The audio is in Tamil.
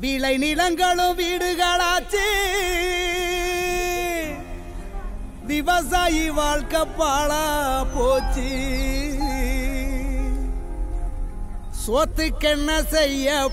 விளை நிலங்களும் வீடுகளாச்சு. விவசாயி வாழ்க்கை பாழா போச்சு. சோத்துக்கென்ன செய்ய